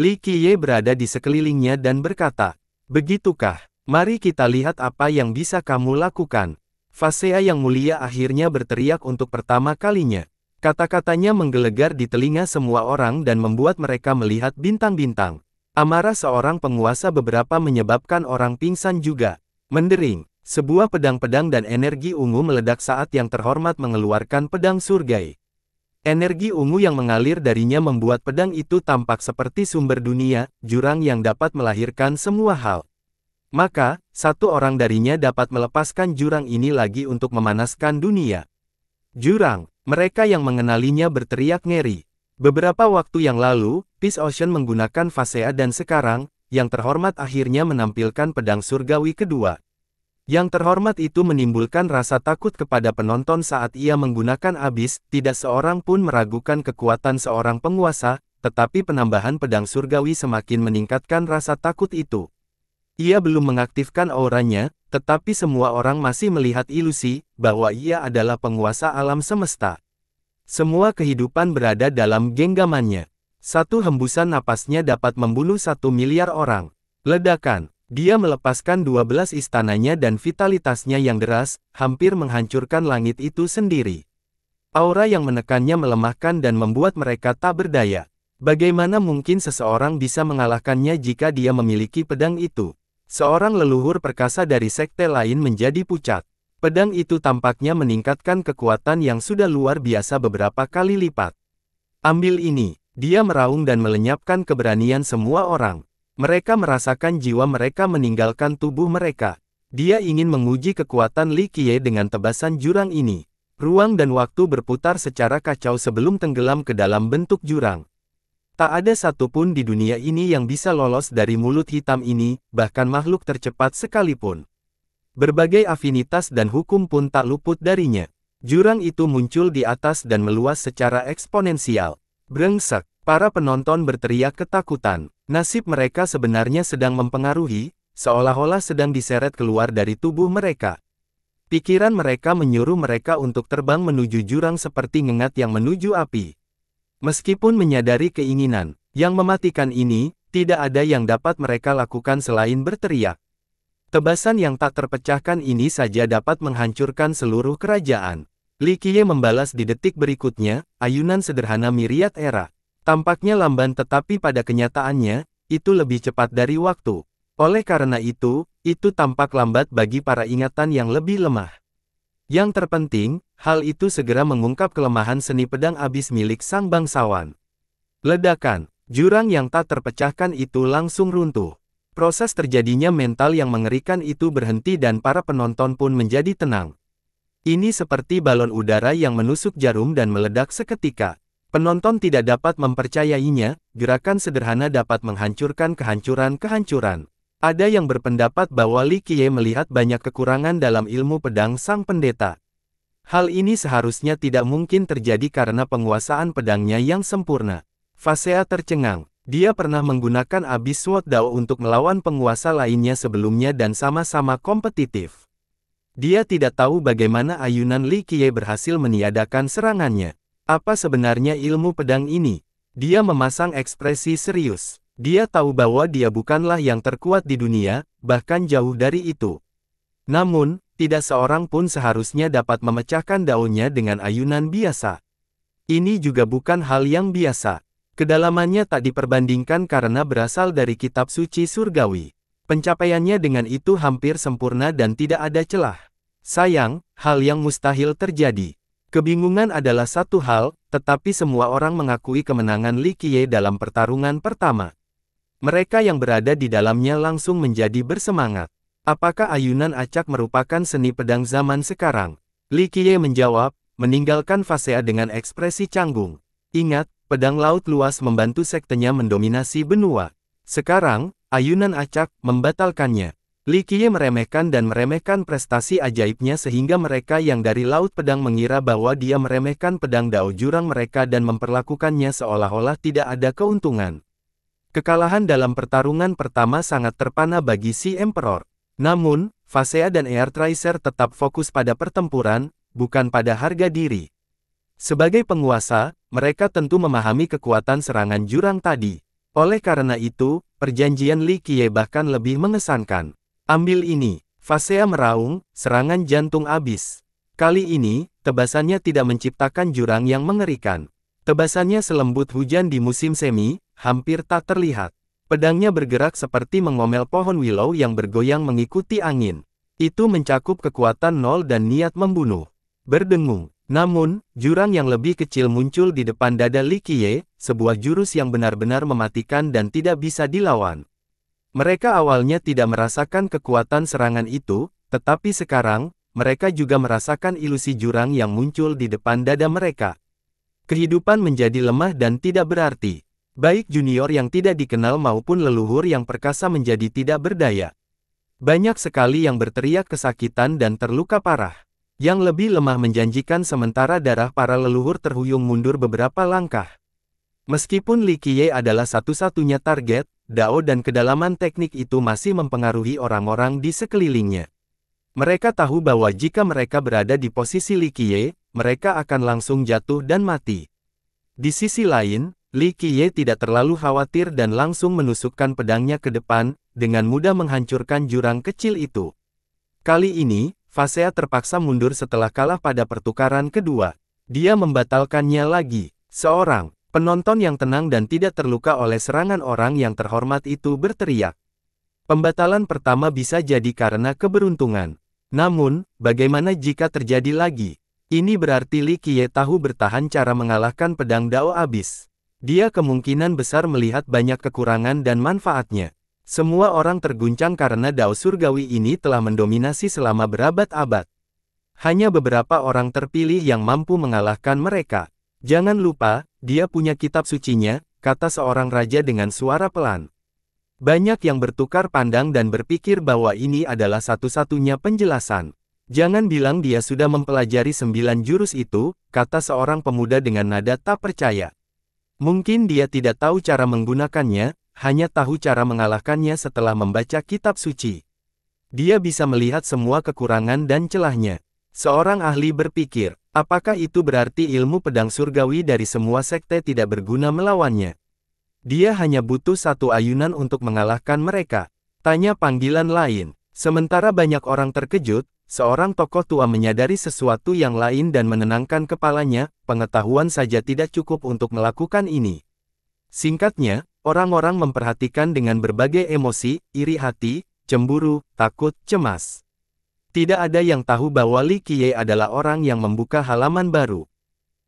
Li Qiye berada di sekelilingnya dan berkata, Begitukah? Mari kita lihat apa yang bisa kamu lakukan. Fasea yang mulia akhirnya berteriak untuk pertama kalinya. Kata-katanya menggelegar di telinga semua orang dan membuat mereka melihat bintang-bintang. Amarah seorang penguasa beberapa menyebabkan orang pingsan juga. Mendering, sebuah pedang-pedang dan energi ungu meledak saat yang terhormat mengeluarkan pedang surgai. Energi ungu yang mengalir darinya membuat pedang itu tampak seperti sumber dunia, jurang yang dapat melahirkan semua hal. Maka, satu orang darinya dapat melepaskan jurang ini lagi untuk memanaskan dunia. Jurang, mereka yang mengenalinya berteriak ngeri. Beberapa waktu yang lalu, Peace Ocean menggunakan Fasea dan sekarang, yang terhormat akhirnya menampilkan pedang surgawi kedua. Yang terhormat itu menimbulkan rasa takut kepada penonton saat ia menggunakan abis, tidak seorang pun meragukan kekuatan seorang penguasa, tetapi penambahan pedang surgawi semakin meningkatkan rasa takut itu. Ia belum mengaktifkan auranya, tetapi semua orang masih melihat ilusi, bahwa ia adalah penguasa alam semesta. Semua kehidupan berada dalam genggamannya. Satu hembusan napasnya dapat membunuh satu miliar orang. Ledakan, dia melepaskan 12 istananya dan vitalitasnya yang deras, hampir menghancurkan langit itu sendiri. Aura yang menekannya melemahkan dan membuat mereka tak berdaya. Bagaimana mungkin seseorang bisa mengalahkannya jika dia memiliki pedang itu? Seorang leluhur perkasa dari sekte lain menjadi pucat. Pedang itu tampaknya meningkatkan kekuatan yang sudah luar biasa beberapa kali lipat. Ambil ini, dia meraung dan melenyapkan keberanian semua orang. Mereka merasakan jiwa mereka meninggalkan tubuh mereka. Dia ingin menguji kekuatan Li Qiye dengan tebasan jurang ini. Ruang dan waktu berputar secara kacau sebelum tenggelam ke dalam bentuk jurang. Tak ada satupun di dunia ini yang bisa lolos dari mulut hitam ini, bahkan makhluk tercepat sekalipun. Berbagai afinitas dan hukum pun tak luput darinya. Jurang itu muncul di atas dan meluas secara eksponensial. Brengsek, para penonton berteriak ketakutan. Nasib mereka sebenarnya sedang mempengaruhi, seolah-olah sedang diseret keluar dari tubuh mereka. Pikiran mereka menyuruh mereka untuk terbang menuju jurang seperti ngengat yang menuju api. Meskipun menyadari keinginan yang mematikan ini, tidak ada yang dapat mereka lakukan selain berteriak. Tebasan yang tak terpecahkan ini saja dapat menghancurkan seluruh kerajaan. Li Qiye membalas di detik berikutnya, ayunan sederhana Miriat Era. Tampaknya lamban tetapi pada kenyataannya, itu lebih cepat dari waktu. Oleh karena itu, itu tampak lambat bagi para ingatan yang lebih lemah. Yang terpenting, hal itu segera mengungkap kelemahan seni pedang abis milik sang bangsawan. Ledakan, jurang yang tak terpecahkan itu langsung runtuh. Proses terjadinya mental yang mengerikan itu berhenti dan para penonton pun menjadi tenang. Ini seperti balon udara yang menusuk jarum dan meledak seketika. Penonton tidak dapat mempercayainya, gerakan sederhana dapat menghancurkan kehancuran-kehancuran. Ada yang berpendapat bahwa Li Qiye melihat banyak kekurangan dalam ilmu pedang sang pendeta. Hal ini seharusnya tidak mungkin terjadi karena penguasaan pedangnya yang sempurna. Fasea tercengang. Dia pernah menggunakan Abyss Sword Dao untuk melawan penguasa lainnya sebelumnya dan sama-sama kompetitif. Dia tidak tahu bagaimana ayunan Li Qiye berhasil meniadakan serangannya. Apa sebenarnya ilmu pedang ini? Dia memasang ekspresi serius. Dia tahu bahwa dia bukanlah yang terkuat di dunia, bahkan jauh dari itu. Namun, tidak seorang pun seharusnya dapat memecahkan daunnya dengan ayunan biasa. Ini juga bukan hal yang biasa. Kedalamannya tak diperbandingkan karena berasal dari kitab suci surgawi. Pencapaiannya dengan itu hampir sempurna dan tidak ada celah. Sayang, hal yang mustahil terjadi. Kebingungan adalah satu hal, tetapi semua orang mengakui kemenangan Li Qiye dalam pertarungan pertama. Mereka yang berada di dalamnya langsung menjadi bersemangat. Apakah ayunan acak merupakan seni pedang zaman sekarang? Li Qiye menjawab, meninggalkan Fasea dengan ekspresi canggung. Ingat, pedang laut luas membantu sektenya mendominasi benua. Sekarang, ayunan acak membatalkannya. Li Qiye meremehkan dan meremehkan prestasi ajaibnya sehingga mereka yang dari Laut Pedang mengira bahwa dia meremehkan pedang Dao Jurang mereka dan memperlakukannya seolah-olah tidak ada keuntungan. Kekalahan dalam pertarungan pertama sangat terpana bagi si Emperor. Namun, Fasea dan Air Tracer tetap fokus pada pertempuran, bukan pada harga diri. Sebagai penguasa, mereka tentu memahami kekuatan serangan jurang tadi. Oleh karena itu, perjanjian Li Qiye bahkan lebih mengesankan. Ambil ini. Fasea meraung, serangan jantung abis. Kali ini, tebasannya tidak menciptakan jurang yang mengerikan. Tebasannya selembut hujan di musim semi, hampir tak terlihat. Pedangnya bergerak seperti mengomel pohon willow yang bergoyang mengikuti angin. Itu mencakup kekuatan nol dan niat membunuh. Berdengung. Namun, jurang yang lebih kecil muncul di depan dada Li Qiye, sebuah jurus yang benar-benar mematikan dan tidak bisa dilawan. Mereka awalnya tidak merasakan kekuatan serangan itu, tetapi sekarang, mereka juga merasakan ilusi jurang yang muncul di depan dada mereka. Kehidupan menjadi lemah dan tidak berarti. Baik junior yang tidak dikenal maupun leluhur yang perkasa menjadi tidak berdaya. Banyak sekali yang berteriak kesakitan dan terluka parah. Yang lebih lemah menjanjikan sementara darah para leluhur terhuyung mundur beberapa langkah. Meskipun Li Qiye adalah satu-satunya target, Dao dan kedalaman teknik itu masih mempengaruhi orang-orang di sekelilingnya. Mereka tahu bahwa jika mereka berada di posisi Li Qiye, mereka akan langsung jatuh dan mati. Di sisi lain, Li Qiye tidak terlalu khawatir dan langsung menusukkan pedangnya ke depan, dengan mudah menghancurkan jurang kecil itu. Kali ini, Fasea terpaksa mundur setelah kalah pada pertukaran kedua. Dia membatalkannya lagi. Seorang Penonton yang tenang dan tidak terluka oleh serangan orang yang terhormat itu berteriak. Pembatalan pertama bisa jadi karena keberuntungan. Namun, bagaimana jika terjadi lagi? Ini berarti Li Qiye tahu bertahan cara mengalahkan pedang Dao abis. Dia kemungkinan besar melihat banyak kekurangan dan manfaatnya. Semua orang terguncang karena Dao Surgawi ini telah mendominasi selama berabad-abad. Hanya beberapa orang terpilih yang mampu mengalahkan mereka. Jangan lupa, dia punya kitab sucinya, kata seorang raja dengan suara pelan. Banyak yang bertukar pandang dan berpikir bahwa ini adalah satu-satunya penjelasan. Jangan bilang dia sudah mempelajari sembilan jurus itu, kata seorang pemuda dengan nada tak percaya. Mungkin dia tidak tahu cara menggunakannya, hanya tahu cara mengalahkannya setelah membaca kitab suci. Dia bisa melihat semua kekurangan dan celahnya. Seorang ahli berpikir, Apakah itu berarti ilmu pedang surgawi dari semua sekte tidak berguna melawannya? Dia hanya butuh satu ayunan untuk mengalahkan mereka. Tanya panggilan lain. Sementara banyak orang terkejut, seorang tokoh tua menyadari sesuatu yang lain dan menenangkan kepalanya, pengetahuan saja tidak cukup untuk melakukan ini. Singkatnya, orang-orang memperhatikan dengan berbagai emosi, iri hati, cemburu, takut, cemas. Tidak ada yang tahu bahwa Li Qiye adalah orang yang membuka halaman baru.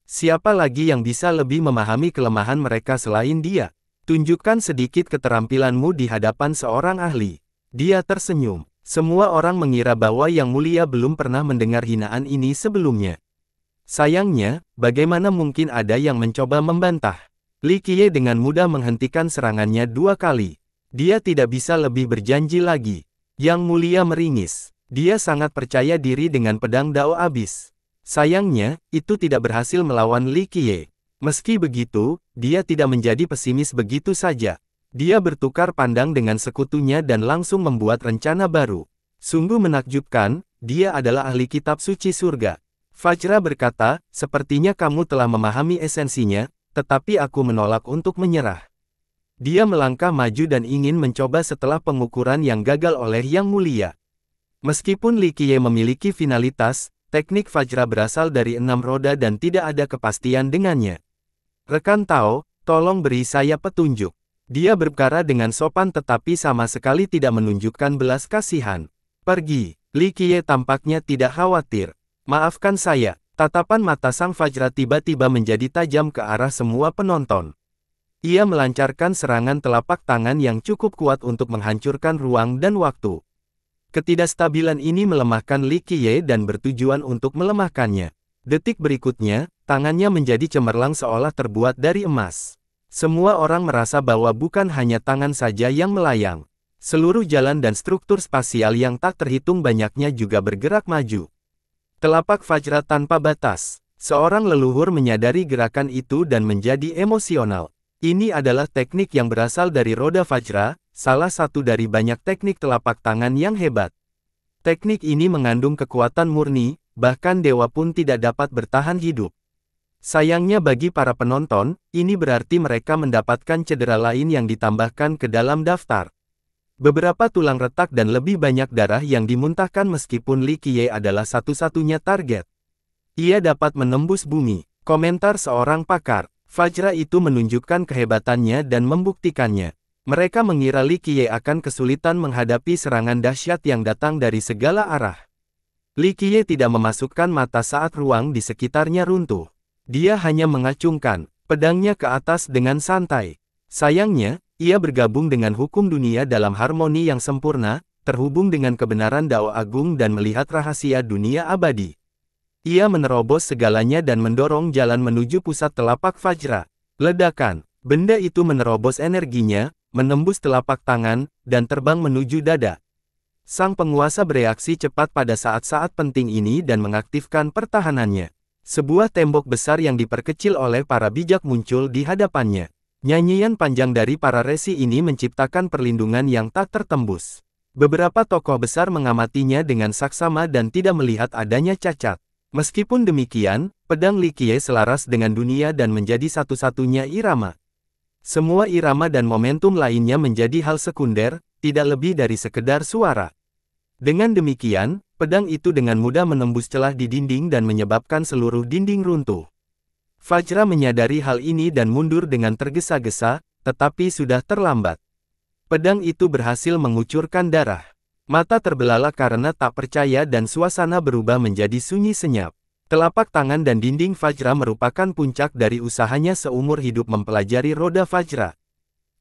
Siapa lagi yang bisa lebih memahami kelemahan mereka selain dia? Tunjukkan sedikit keterampilanmu di hadapan seorang ahli. Dia tersenyum. Semua orang mengira bahwa Yang Mulia belum pernah mendengar hinaan ini sebelumnya. Sayangnya, bagaimana mungkin ada yang mencoba membantah? Li Qiye dengan mudah menghentikan serangannya dua kali. Dia tidak bisa lebih berjanji lagi. Yang Mulia meringis. Dia sangat percaya diri dengan pedang Dao Abis. Sayangnya, itu tidak berhasil melawan Li Qiye. Meski begitu, dia tidak menjadi pesimis begitu saja. Dia bertukar pandang dengan sekutunya dan langsung membuat rencana baru. Sungguh menakjubkan, dia adalah ahli kitab suci surga. Fajra berkata, sepertinya kamu telah memahami esensinya, tetapi aku menolak untuk menyerah. Dia melangkah maju dan ingin mencoba setelah pengukuran yang gagal oleh Yang Mulia. Meskipun Li Qiye memiliki finalitas, teknik Fajra berasal dari enam roda dan tidak ada kepastian dengannya. Rekan Tao, tolong beri saya petunjuk. Dia berbicara dengan sopan tetapi sama sekali tidak menunjukkan belas kasihan. Pergi, Li Qiye tampaknya tidak khawatir. Maafkan saya, tatapan mata sang Fajra tiba-tiba menjadi tajam ke arah semua penonton. Ia melancarkan serangan telapak tangan yang cukup kuat untuk menghancurkan ruang dan waktu. Ketidakstabilan ini melemahkan Li Qiye dan bertujuan untuk melemahkannya. Detik berikutnya, tangannya menjadi cemerlang seolah terbuat dari emas. Semua orang merasa bahwa bukan hanya tangan saja yang melayang. Seluruh jalan dan struktur spasial yang tak terhitung banyaknya juga bergerak maju. Telapak Fajra tanpa batas. Seorang leluhur menyadari gerakan itu dan menjadi emosional. Ini adalah teknik yang berasal dari roda Fajra, salah satu dari banyak teknik telapak tangan yang hebat. Teknik ini mengandung kekuatan murni, bahkan dewa pun tidak dapat bertahan hidup. Sayangnya bagi para penonton, ini berarti mereka mendapatkan cedera lain yang ditambahkan ke dalam daftar. Beberapa tulang retak dan lebih banyak darah yang dimuntahkan meskipun Li Qiye adalah satu-satunya target. Ia dapat menembus bumi. Komentar seorang pakar, Fajra itu menunjukkan kehebatannya dan membuktikannya. Mereka mengira Li Qiye akan kesulitan menghadapi serangan dahsyat yang datang dari segala arah. Li Qiye tidak memasukkan mata saat ruang di sekitarnya runtuh. Dia hanya mengacungkan pedangnya ke atas dengan santai. Sayangnya, ia bergabung dengan hukum dunia dalam harmoni yang sempurna, terhubung dengan kebenaran Dao Agung dan melihat rahasia dunia abadi. Ia menerobos segalanya dan mendorong jalan menuju pusat telapak Fajra. Ledakan, benda itu menerobos energinya, menembus telapak tangan, dan terbang menuju dada. Sang penguasa bereaksi cepat pada saat-saat penting ini dan mengaktifkan pertahanannya. Sebuah tembok besar yang diperkecil oleh para bijak muncul di hadapannya. Nyanyian panjang dari para resi ini menciptakan perlindungan yang tak tertembus. Beberapa tokoh besar mengamatinya dengan saksama dan tidak melihat adanya cacat. Meskipun demikian, pedang Li Qiye selaras dengan dunia dan menjadi satu-satunya irama. Semua irama dan momentum lainnya menjadi hal sekunder, tidak lebih dari sekedar suara. Dengan demikian, pedang itu dengan mudah menembus celah di dinding dan menyebabkan seluruh dinding runtuh. Fajra menyadari hal ini dan mundur dengan tergesa-gesa, tetapi sudah terlambat. Pedang itu berhasil mengucurkan darah. Mata terbelalak karena tak percaya dan suasana berubah menjadi sunyi senyap. Telapak tangan dan dinding Fajra merupakan puncak dari usahanya seumur hidup mempelajari roda Fajra.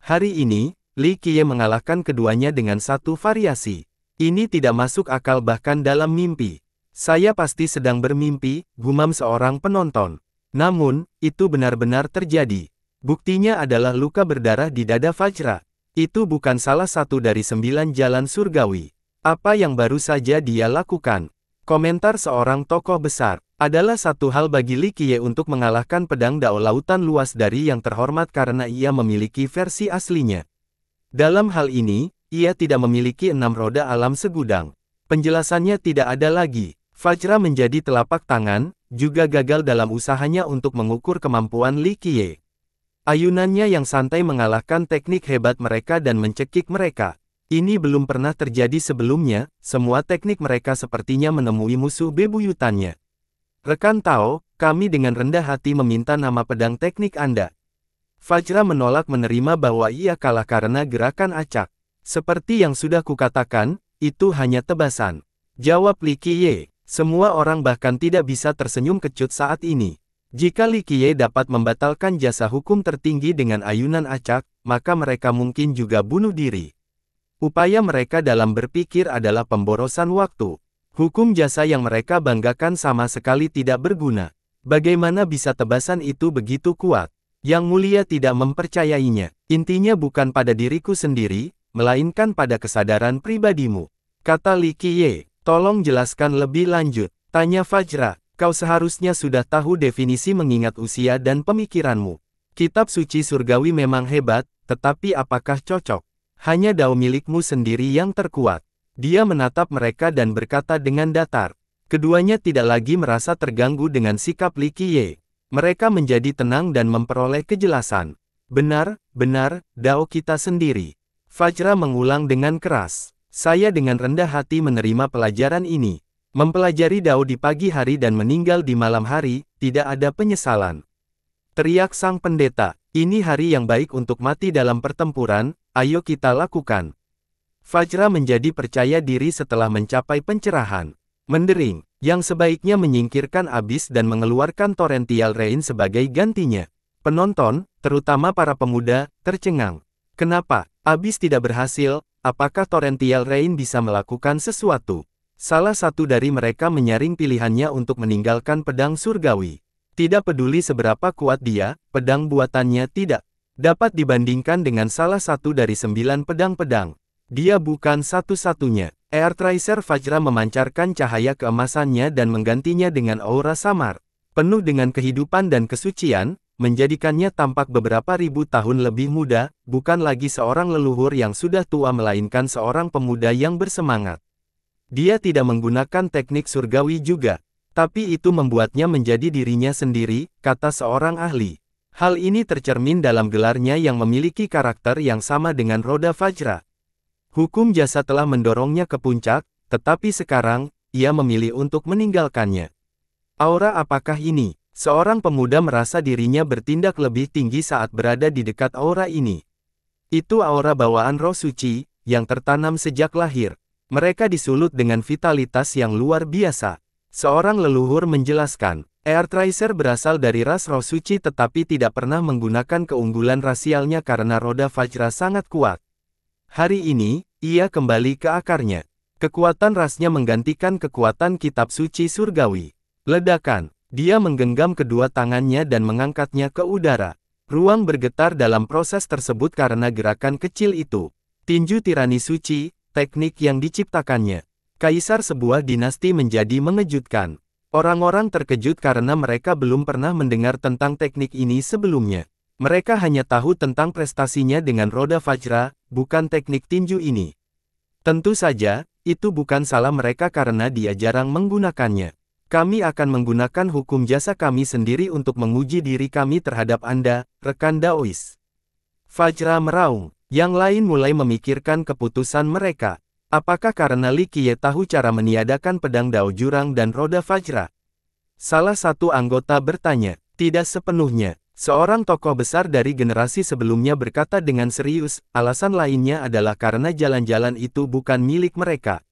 Hari ini, Li Qiye mengalahkan keduanya dengan satu variasi. Ini tidak masuk akal bahkan dalam mimpi. Saya pasti sedang bermimpi, gumam seorang penonton. Namun, itu benar-benar terjadi. Buktinya adalah luka berdarah di dada Fajra. Itu bukan salah satu dari sembilan jalan surgawi. Apa yang baru saja dia lakukan? Komentar seorang tokoh besar adalah satu hal bagi Li Qiye untuk mengalahkan pedang Dao Lautan luas dari yang terhormat karena ia memiliki versi aslinya. Dalam hal ini, ia tidak memiliki enam roda alam segudang. Penjelasannya tidak ada lagi. Fajra menjadi telapak tangan, juga gagal dalam usahanya untuk mengukur kemampuan Li Qiye. Ayunannya yang santai mengalahkan teknik hebat mereka dan mencekik mereka. Ini belum pernah terjadi sebelumnya, semua teknik mereka sepertinya menemui musuh bebuyutannya. Rekan Tao, kami dengan rendah hati meminta nama pedang teknik Anda. Fajra menolak menerima bahwa ia kalah karena gerakan acak. Seperti yang sudah kukatakan, itu hanya tebasan. Jawab Li Qiye. Semua orang bahkan tidak bisa tersenyum kecut saat ini. Jika Li Qiye dapat membatalkan jasa hukum tertinggi dengan ayunan acak, maka mereka mungkin juga bunuh diri. Upaya mereka dalam berpikir adalah pemborosan waktu. Hukum jasa yang mereka banggakan sama sekali tidak berguna. Bagaimana bisa tebasan itu begitu kuat? Yang mulia tidak mempercayainya. Intinya bukan pada diriku sendiri, melainkan pada kesadaran pribadimu. Kata Li Qiye, tolong jelaskan lebih lanjut. Tanya Fajra, kau seharusnya sudah tahu definisi mengingat usia dan pemikiranmu. Kitab suci surgawi memang hebat, tetapi apakah cocok? Hanya dao milikmu sendiri yang terkuat. Dia menatap mereka dan berkata dengan datar. Keduanya tidak lagi merasa terganggu dengan sikap Li Qiye. Mereka menjadi tenang dan memperoleh kejelasan. Benar, benar, dao kita sendiri. Fajra mengulang dengan keras. Saya dengan rendah hati menerima pelajaran ini. Mempelajari dao di pagi hari dan meninggal di malam hari, tidak ada penyesalan. Teriak sang pendeta, ini hari yang baik untuk mati dalam pertempuran, Ayo kita lakukan. Fajra menjadi percaya diri setelah mencapai pencerahan. Mendering, yang sebaiknya menyingkirkan abis dan mengeluarkan torrential rain sebagai gantinya. Penonton, terutama para pemuda, tercengang. Kenapa? Abis tidak berhasil, apakah torrential rain bisa melakukan sesuatu? Salah satu dari mereka menyaring pilihannya untuk meninggalkan pedang surgawi. Tidak peduli seberapa kuat dia, pedang buatannya tidak dapat dibandingkan dengan salah satu dari sembilan pedang-pedang. Dia bukan satu-satunya. Air Tracer Vajra memancarkan cahaya keemasannya dan menggantinya dengan aura samar. Penuh dengan kehidupan dan kesucian, menjadikannya tampak beberapa ribu tahun lebih muda, bukan lagi seorang leluhur yang sudah tua melainkan seorang pemuda yang bersemangat. Dia tidak menggunakan teknik surgawi juga, tapi itu membuatnya menjadi dirinya sendiri, kata seorang ahli. Hal ini tercermin dalam gelarnya yang memiliki karakter yang sama dengan roda Vajra. Hukum jasa telah mendorongnya ke puncak, tetapi sekarang, ia memilih untuk meninggalkannya. Aura apakah ini? Seorang pemuda merasa dirinya bertindak lebih tinggi saat berada di dekat aura ini. Itu aura bawaan roh suci, yang tertanam sejak lahir. Mereka disulut dengan vitalitas yang luar biasa. Seorang leluhur menjelaskan, Air Tracer berasal dari ras roh suci tetapi tidak pernah menggunakan keunggulan rasialnya karena roda Vajra sangat kuat. Hari ini, ia kembali ke akarnya. Kekuatan rasnya menggantikan kekuatan kitab suci surgawi. Ledakan, dia menggenggam kedua tangannya dan mengangkatnya ke udara. Ruang bergetar dalam proses tersebut karena gerakan kecil itu. Tinju tirani suci, teknik yang diciptakannya. Kaisar sebuah dinasti menjadi mengejutkan. Orang-orang terkejut karena mereka belum pernah mendengar tentang teknik ini sebelumnya. Mereka hanya tahu tentang prestasinya dengan roda Vajra, bukan teknik tinju ini. Tentu saja, itu bukan salah mereka karena dia jarang menggunakannya. Kami akan menggunakan hukum jasa kami sendiri untuk menguji diri kami terhadap Anda, rekan Daois. Vajra meraung. Yang lain mulai memikirkan keputusan mereka. Apakah karena Li Qiye tahu cara meniadakan pedang Dao Jurang dan roda Vajra? Salah satu anggota bertanya, tidak sepenuhnya. Seorang tokoh besar dari generasi sebelumnya berkata dengan serius, alasan lainnya adalah karena jalan-jalan itu bukan milik mereka.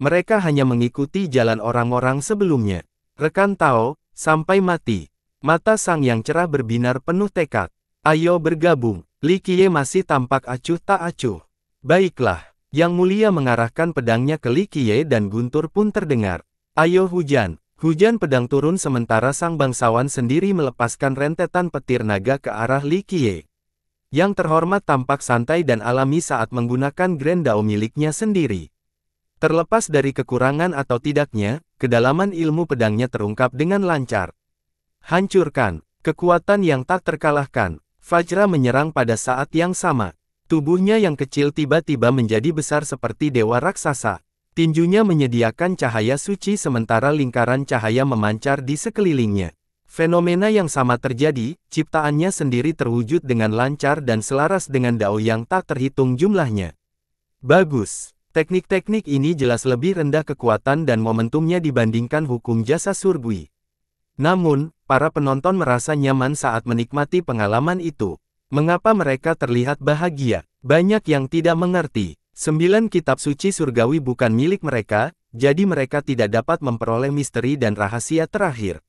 Mereka hanya mengikuti jalan orang-orang sebelumnya. Rekan Tao, sampai mati. Mata sang yang cerah berbinar penuh tekad. Ayo bergabung. Li Qiye masih tampak acuh tak acuh. Baiklah. Yang mulia mengarahkan pedangnya ke Li Qiye dan guntur pun terdengar. Ayo hujan. Hujan pedang turun sementara sang bangsawan sendiri melepaskan rentetan petir naga ke arah Li Qiye. Yang terhormat tampak santai dan alami saat menggunakan Grand Dao miliknya sendiri. Terlepas dari kekurangan atau tidaknya, kedalaman ilmu pedangnya terungkap dengan lancar. Hancurkan, kekuatan yang tak terkalahkan. Fajra menyerang pada saat yang sama. Tubuhnya yang kecil tiba-tiba menjadi besar seperti dewa raksasa. Tinjunya menyediakan cahaya suci sementara lingkaran cahaya memancar di sekelilingnya. Fenomena yang sama terjadi, ciptaannya sendiri terwujud dengan lancar dan selaras dengan dao yang tak terhitung jumlahnya. Bagus. Teknik-teknik ini jelas lebih rendah kekuatan dan momentumnya dibandingkan hukum jasa surgui. Namun, para penonton merasa nyaman saat menikmati pengalaman itu. Mengapa mereka terlihat bahagia? Banyak yang tidak mengerti. Sembilan kitab suci surgawi bukan milik mereka, jadi mereka tidak dapat memperoleh misteri dan rahasia terakhir.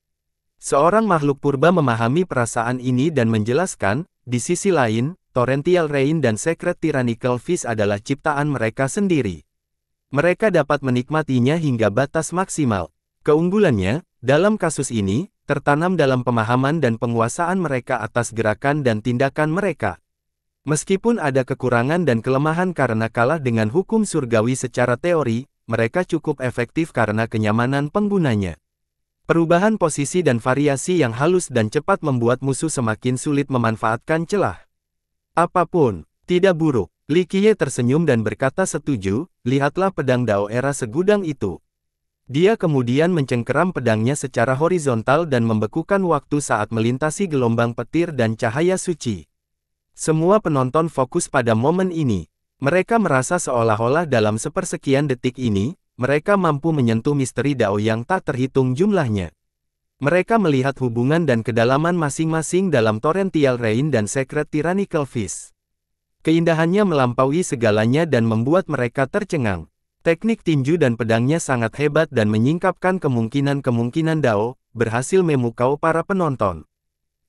Seorang makhluk purba memahami perasaan ini dan menjelaskan, di sisi lain, Torrential Rain dan Secret Tyrannical Fish adalah ciptaan mereka sendiri. Mereka dapat menikmatinya hingga batas maksimal. Keunggulannya, dalam kasus ini, tertanam dalam pemahaman dan penguasaan mereka atas gerakan dan tindakan mereka. Meskipun ada kekurangan dan kelemahan karena kalah dengan hukum surgawi secara teori, mereka cukup efektif karena kenyamanan penggunanya. Perubahan posisi dan variasi yang halus dan cepat membuat musuh semakin sulit memanfaatkan celah. Apa pun, tidak buruk. Li Qiye tersenyum dan berkata setuju, lihatlah pedang Dao era segudang itu. Dia kemudian mencengkeram pedangnya secara horizontal dan membekukan waktu saat melintasi gelombang petir dan cahaya suci. Semua penonton fokus pada momen ini. Mereka merasa seolah-olah dalam sepersekian detik ini, mereka mampu menyentuh misteri Dao yang tak terhitung jumlahnya. Mereka melihat hubungan dan kedalaman masing-masing dalam Torrential Rain dan Secret Tyrannical Fist. Keindahannya melampaui segalanya dan membuat mereka tercengang. Teknik tinju dan pedangnya sangat hebat dan menyingkapkan kemungkinan-kemungkinan Dao, berhasil memukau para penonton.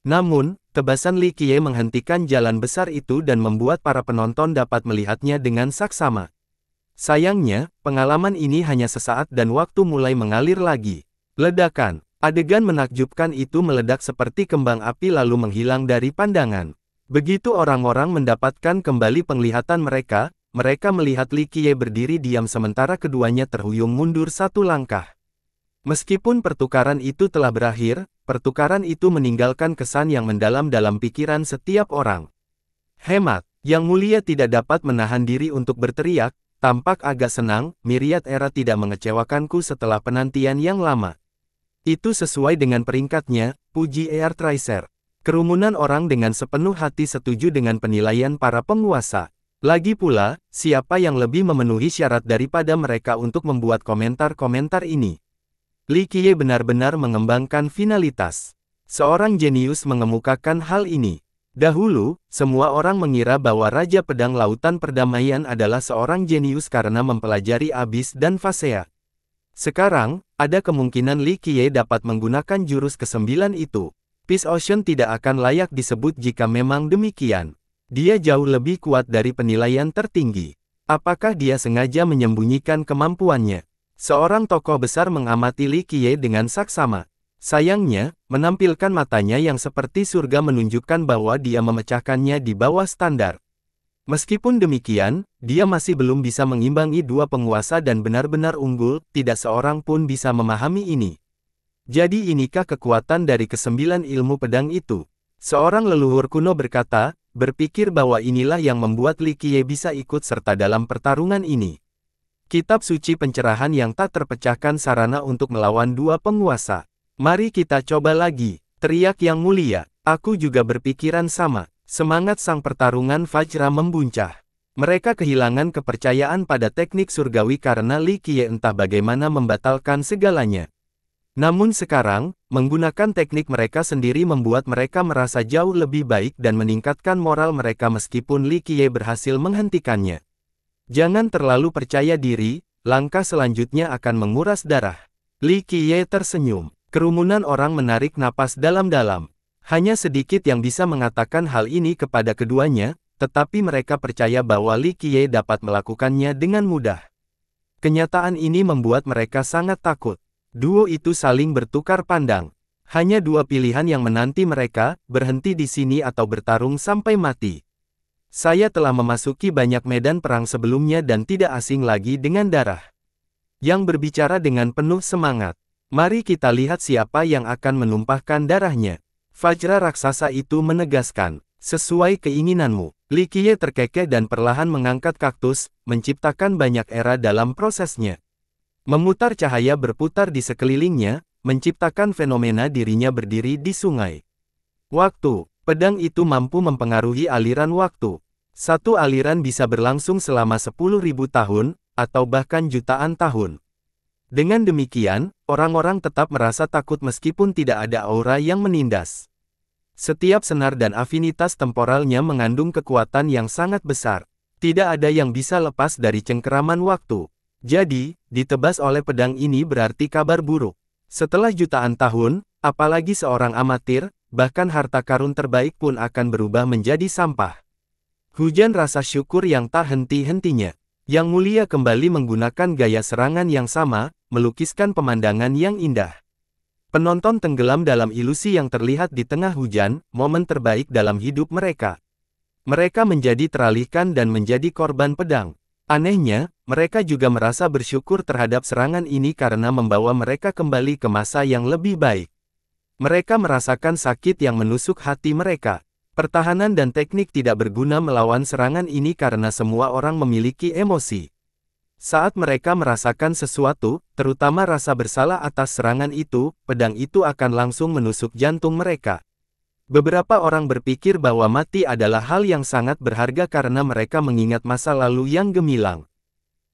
Namun, tebasan Li Qiye menghentikan jalan besar itu dan membuat para penonton dapat melihatnya dengan saksama. Sayangnya, pengalaman ini hanya sesaat dan waktu mulai mengalir lagi. Ledakan, Adegan menakjubkan itu meledak seperti kembang api lalu menghilang dari pandangan. Begitu orang-orang mendapatkan kembali penglihatan mereka, mereka melihat Li Qiye berdiri diam sementara keduanya terhuyung mundur satu langkah. Meskipun pertukaran itu telah berakhir, pertukaran itu meninggalkan kesan yang mendalam dalam pikiran setiap orang. Hemat, Yang Mulia tidak dapat menahan diri untuk berteriak, tampak agak senang, Myriad Era tidak mengecewakanku setelah penantian yang lama. Itu sesuai dengan peringkatnya, puji Air Tracer. Kerumunan orang dengan sepenuh hati setuju dengan penilaian para penguasa. Lagi pula, siapa yang lebih memenuhi syarat daripada mereka untuk membuat komentar-komentar ini? Li Qiye benar-benar mengembangkan finalitas. Seorang jenius mengemukakan hal ini. Dahulu, semua orang mengira bahwa Raja Pedang Lautan Perdamaian adalah seorang jenius karena mempelajari abis dan fasea. Sekarang, ada kemungkinan Li Qiye dapat menggunakan jurus kesembilan itu. Peace Ocean tidak akan layak disebut jika memang demikian. Dia jauh lebih kuat dari penilaian tertinggi. Apakah dia sengaja menyembunyikan kemampuannya? Seorang tokoh besar mengamati Li Qiye dengan saksama. Sayangnya, menampilkan matanya yang seperti surga menunjukkan bahwa dia memecahkannya di bawah standar. Meskipun demikian, dia masih belum bisa mengimbangi dua penguasa dan benar-benar unggul, tidak seorang pun bisa memahami ini. Jadi inikah kekuatan dari kesembilan ilmu pedang itu? Seorang leluhur kuno berkata, berpikir bahwa inilah yang membuat Li Qiye bisa ikut serta dalam pertarungan ini. Kitab suci pencerahan yang tak terpecahkan sarana untuk melawan dua penguasa. Mari kita coba lagi, teriak yang mulia. Aku juga berpikiran sama. Semangat sang pertarungan Fajra membuncah. Mereka kehilangan kepercayaan pada teknik surgawi karena Li Qiye entah bagaimana membatalkan segalanya. Namun sekarang, menggunakan teknik mereka sendiri membuat mereka merasa jauh lebih baik dan meningkatkan moral mereka meskipun Li Qiye berhasil menghentikannya. Jangan terlalu percaya diri, langkah selanjutnya akan menguras darah. Li Qiye tersenyum. Kerumunan orang menarik napas dalam-dalam. Hanya sedikit yang bisa mengatakan hal ini kepada keduanya, tetapi mereka percaya bahwa Li Qiye dapat melakukannya dengan mudah. Kenyataan ini membuat mereka sangat takut. Duo itu saling bertukar pandang. Hanya dua pilihan yang menanti mereka, berhenti di sini atau bertarung sampai mati. Saya telah memasuki banyak medan perang sebelumnya dan tidak asing lagi dengan darah. Yang berbicara dengan penuh semangat. Mari kita lihat siapa yang akan menumpahkan darahnya. Fajra raksasa itu menegaskan, sesuai keinginanmu. Likie terkekeh dan perlahan mengangkat kaktus, menciptakan banyak era dalam prosesnya. Memutar cahaya berputar di sekelilingnya, menciptakan fenomena dirinya berdiri di sungai. Waktu, pedang itu mampu mempengaruhi aliran waktu. Satu aliran bisa berlangsung selama 10.000 tahun, atau bahkan jutaan tahun. Dengan demikian, orang-orang tetap merasa takut meskipun tidak ada aura yang menindas. Setiap senar dan afinitas temporalnya mengandung kekuatan yang sangat besar. Tidak ada yang bisa lepas dari cengkeraman waktu. Jadi, ditebas oleh pedang ini berarti kabar buruk. Setelah jutaan tahun, apalagi seorang amatir, bahkan harta karun terbaik pun akan berubah menjadi sampah. Hujan rasa syukur yang tak henti-hentinya. Yang mulia kembali menggunakan gaya serangan yang sama, melukiskan pemandangan yang indah. Penonton tenggelam dalam ilusi yang terlihat di tengah hujan, momen terbaik dalam hidup mereka. Mereka menjadi teralihkan dan menjadi korban pedang. Anehnya, mereka juga merasa bersyukur terhadap serangan ini karena membawa mereka kembali ke masa yang lebih baik. Mereka merasakan sakit yang menusuk hati mereka. Pertahanan dan teknik tidak berguna melawan serangan ini karena semua orang memiliki emosi. Saat mereka merasakan sesuatu, terutama rasa bersalah atas serangan itu, pedang itu akan langsung menusuk jantung mereka. Beberapa orang berpikir bahwa mati adalah hal yang sangat berharga karena mereka mengingat masa lalu yang gemilang.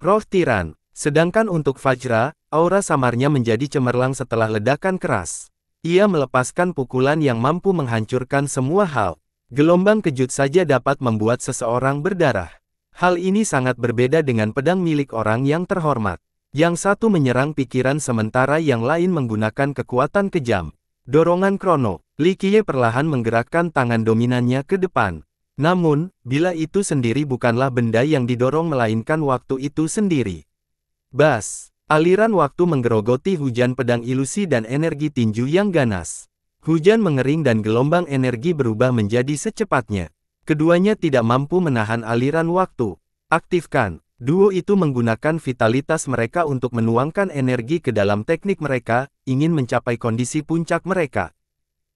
Roh Tiran, sedangkan untuk Fajra, aura samarnya menjadi cemerlang setelah ledakan keras. Ia melepaskan pukulan yang mampu menghancurkan semua hal. Gelombang kejut saja dapat membuat seseorang berdarah. Hal ini sangat berbeda dengan pedang milik orang yang terhormat. Yang satu menyerang pikiran sementara yang lain menggunakan kekuatan kejam. Dorongan krono, Li Qiye perlahan menggerakkan tangan dominannya ke depan. Namun, bila itu sendiri bukanlah benda yang didorong melainkan waktu itu sendiri. Bas, Aliran waktu menggerogoti hujan pedang ilusi dan energi tinju yang ganas. Hujan mengering dan gelombang energi berubah menjadi secepatnya. Keduanya tidak mampu menahan aliran waktu. Aktifkan. Duo itu menggunakan vitalitas mereka untuk menuangkan energi ke dalam teknik mereka, ingin mencapai kondisi puncak mereka.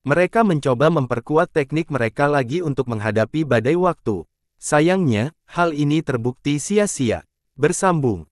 Mereka mencoba memperkuat teknik mereka lagi untuk menghadapi badai waktu. Sayangnya, hal ini terbukti sia-sia. Bersambung.